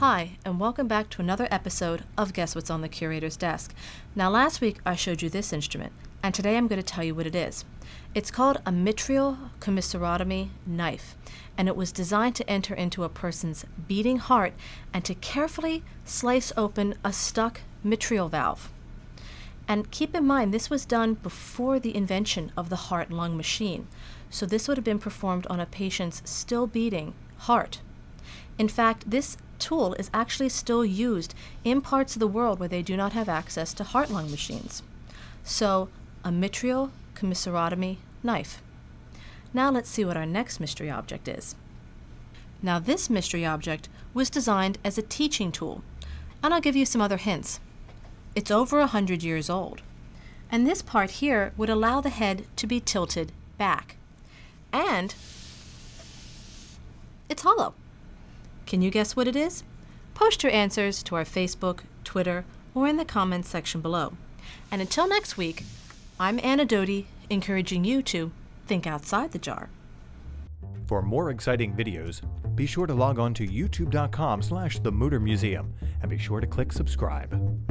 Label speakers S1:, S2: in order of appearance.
S1: Hi, and welcome back to another episode of Guess What's on the Curator's Desk. Now, last week I showed you this instrument, and today I'm going to tell you what it is. It's called a mitral commissurotomy knife, and it was designed to enter into a person's beating heart and to carefully slice open a stuck mitral valve. And keep in mind, this was done before the invention of the heart lung machine, so this would have been performed on a patient's still beating heart. In fact, this tool is actually still used in parts of the world where they do not have access to heart lung machines. So, a mitral commissurotomy knife. Now let's see what our next mystery object is. Now, this mystery object was designed as a teaching tool, and I'll give you some other hints. It's over a hundred years old, and this part here would allow the head to be tilted back, and it's hollow. Can you guess what it is? Post your answers to our Facebook, Twitter, or in the comments section below. And until next week, I'm Anna Dhody, encouraging you to think outside the jar.
S2: For more exciting videos, be sure to log on to youtube.com slash the Museum and be sure to click subscribe.